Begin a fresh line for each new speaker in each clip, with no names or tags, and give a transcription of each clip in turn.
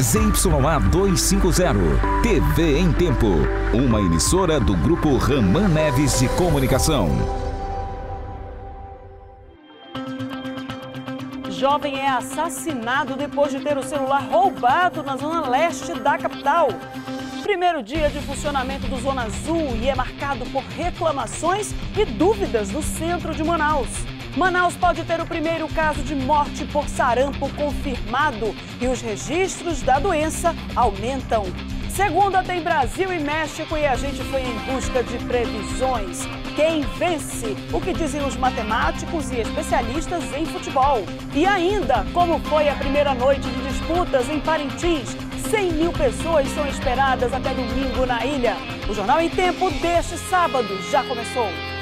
ZYA 250, TV em Tempo. Uma emissora do Grupo Raman Neves de Comunicação.
Jovem é assassinado depois de ter o celular roubado na zona leste da capital. Primeiro dia de funcionamento do Zona Azul e é marcado por reclamações e dúvidas no centro de Manaus. Manaus pode ter o primeiro caso de morte por sarampo confirmado e os registros da doença aumentam. Segunda tem Brasil e México e a gente foi em busca de previsões. Quem vence? O que dizem os matemáticos e especialistas em futebol? E ainda, como foi a primeira noite de disputas em Parintins? 100 mil pessoas são esperadas até domingo na ilha. O Jornal em Tempo deste sábado já começou.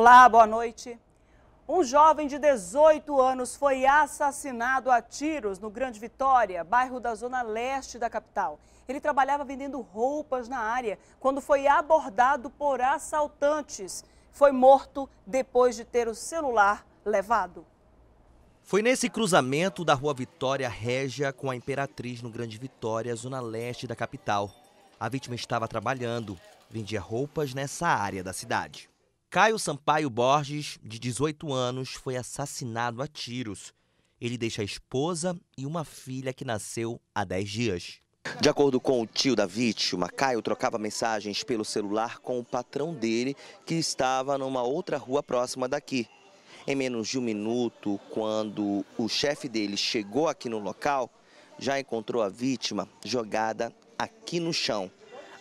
Olá, boa noite. Um jovem de 18 anos foi assassinado a tiros no Grande Vitória, bairro da zona leste da capital. Ele trabalhava vendendo roupas na área quando foi abordado por assaltantes. Foi morto depois de ter o celular levado.
Foi nesse cruzamento da rua Vitória Régia com a Imperatriz no Grande Vitória, zona leste da capital. A vítima estava trabalhando, vendia roupas nessa área da cidade. Caio Sampaio Borges, de 18 anos, foi assassinado a tiros. Ele deixa a esposa e uma filha que nasceu há 10 dias. De acordo com o tio da vítima, Caio trocava mensagens pelo celular com o patrão dele, que estava numa outra rua próxima daqui. Em menos de um minuto, quando o chefe dele chegou aqui no local, já encontrou a vítima jogada aqui no chão,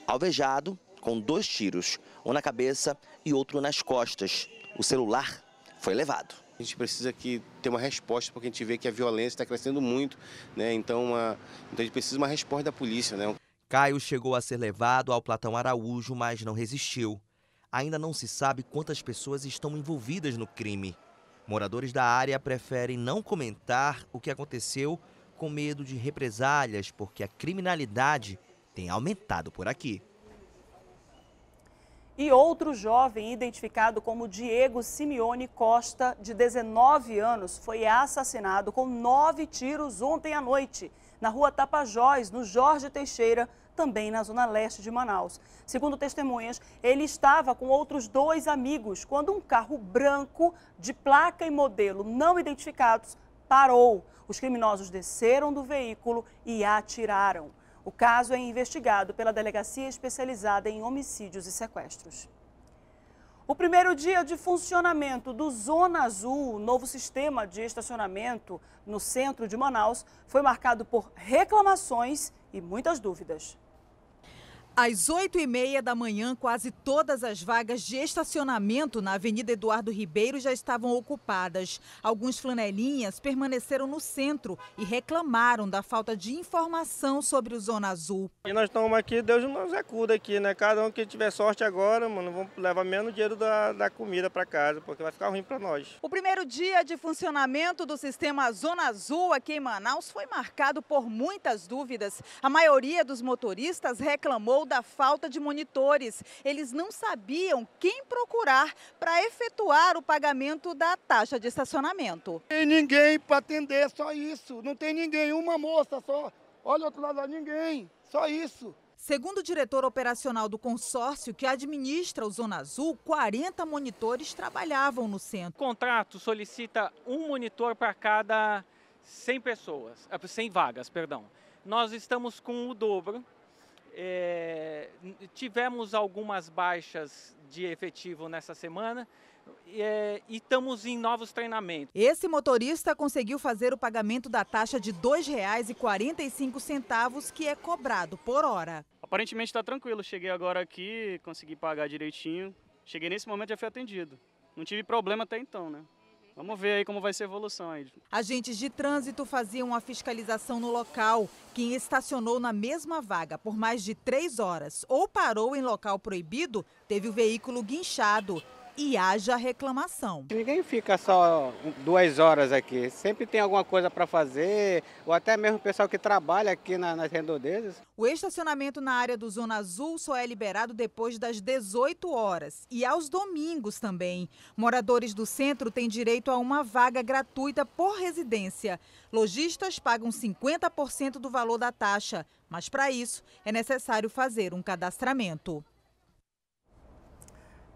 alvejado com dois tiros, um na cabeça e outro nas costas. O celular foi levado.
A gente precisa que ter uma resposta, porque a gente vê que a violência está crescendo muito, né? Então, uma, então a gente precisa de uma resposta da polícia, né?
Caio chegou a ser levado ao Platão Araújo, mas não resistiu. Ainda não se sabe quantas pessoas estão envolvidas no crime. Moradores da área preferem não comentar o que aconteceu com medo de represálias, porque a criminalidade tem aumentado por aqui.
E outro jovem, identificado como Diego Simeone Costa, de 19 anos, foi assassinado com nove tiros ontem à noite, na rua Tapajós, no Jorge Teixeira, também na zona leste de Manaus. Segundo testemunhas, ele estava com outros dois amigos quando um carro branco de placa e modelo não identificados parou. Os criminosos desceram do veículo e atiraram. O caso é investigado pela Delegacia Especializada em Homicídios e Sequestros. O primeiro dia de funcionamento do Zona Azul, novo sistema de estacionamento no centro de Manaus, foi marcado por reclamações e muitas dúvidas.
Às 8h30 da manhã, quase todas as vagas de estacionamento na Avenida Eduardo Ribeiro já estavam ocupadas. Alguns flanelinhas permaneceram no centro e reclamaram da falta de informação sobre o Zona Azul.
E nós estamos aqui, Deus nos acuda aqui, né? Cada um que tiver sorte agora, mano, vamos levar menos dinheiro da, da comida para casa, porque vai ficar ruim para nós.
O primeiro dia de funcionamento do sistema Zona Azul aqui em Manaus foi marcado por muitas dúvidas. A maioria dos motoristas reclamou da falta de monitores. Eles não sabiam quem procurar para efetuar o pagamento da taxa de estacionamento.
Tem ninguém para atender, só isso. Não tem ninguém, uma moça só. Olha o outro lado, ninguém, só isso.
Segundo o diretor operacional do consórcio que administra o Zona Azul, 40 monitores trabalhavam no centro.
O contrato solicita um monitor para cada 100 pessoas, 100 eh, vagas, perdão. Nós estamos com o dobro, é, tivemos algumas baixas de efetivo nessa semana é, e estamos em novos treinamentos.
Esse motorista conseguiu fazer o pagamento da taxa de R$ 2,45 que é cobrado por hora.
Aparentemente está tranquilo. Cheguei agora aqui, consegui pagar direitinho. Cheguei nesse momento já fui atendido. Não tive problema até então, né? Vamos ver aí como vai ser a evolução aí.
Agentes de trânsito faziam a fiscalização no local. Quem estacionou na mesma vaga por mais de três horas ou parou em local proibido teve o veículo guinchado. E haja reclamação.
Ninguém fica só duas horas aqui, sempre tem alguma coisa para fazer, ou até mesmo o pessoal que trabalha aqui na, nas redondezas.
O estacionamento na área do Zona Azul só é liberado depois das 18 horas e aos domingos também. Moradores do centro têm direito a uma vaga gratuita por residência. Lojistas pagam 50% do valor da taxa, mas para isso é necessário fazer um cadastramento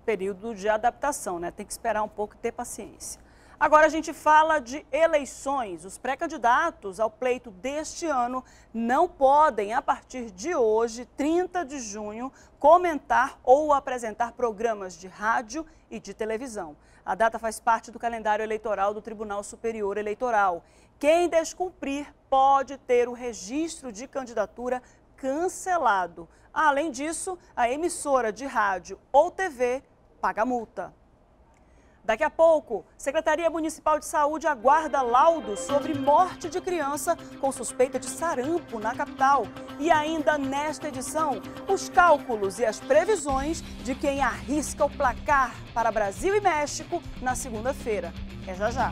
período de adaptação, né? Tem que esperar um pouco e ter paciência. Agora a gente fala de eleições. Os pré-candidatos ao pleito deste ano não podem, a partir de hoje, 30 de junho, comentar ou apresentar programas de rádio e de televisão. A data faz parte do calendário eleitoral do Tribunal Superior Eleitoral. Quem descumprir pode ter o registro de candidatura cancelado. Além disso, a emissora de rádio ou TV paga multa. Daqui a pouco, Secretaria Municipal de Saúde aguarda laudo sobre morte de criança com suspeita de sarampo na capital. E ainda nesta edição, os cálculos e as previsões de quem arrisca o placar para Brasil e México na segunda-feira. É já já.